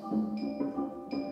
あっ。